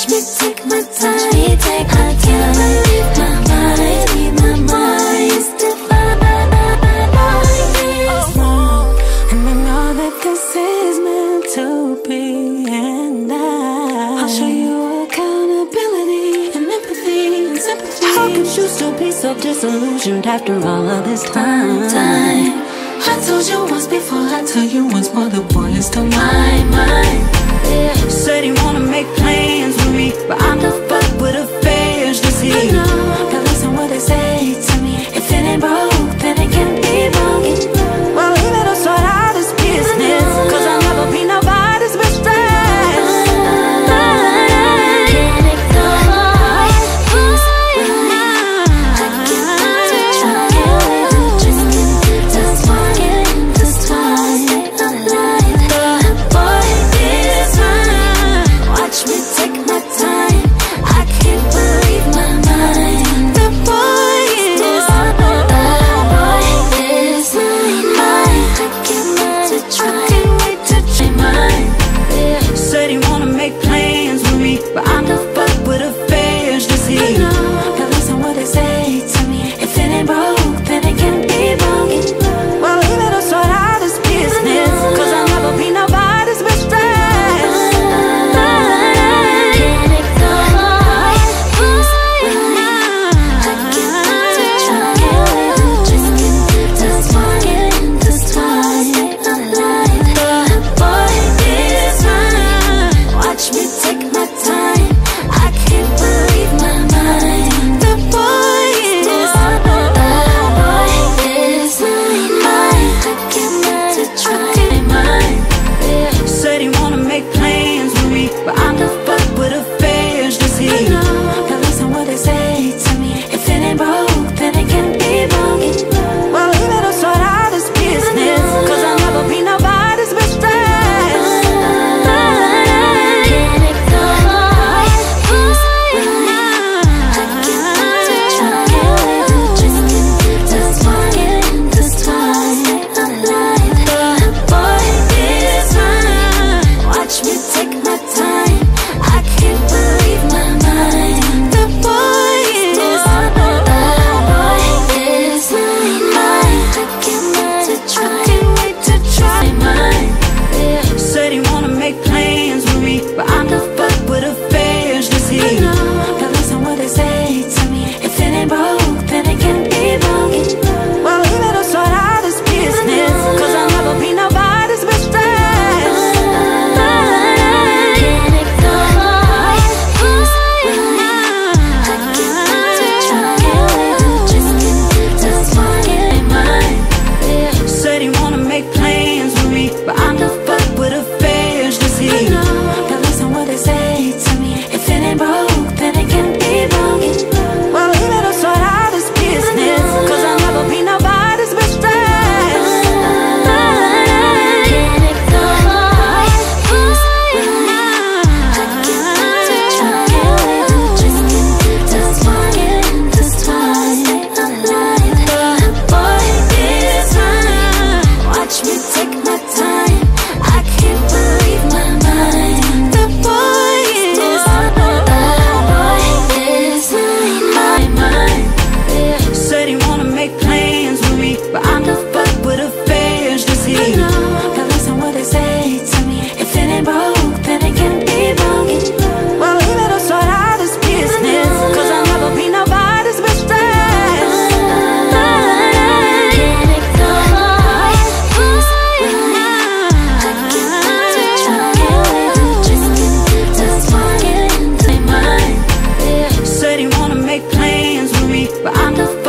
touch me, take my time. Me, take my time. My mind. And I know that this is meant to be. And I'll show you accountability and empathy and sympathy. How could you still be so disillusioned after all of this time? time. I told you once before, I tell you once more, the boy is still mine, mine. but I'm just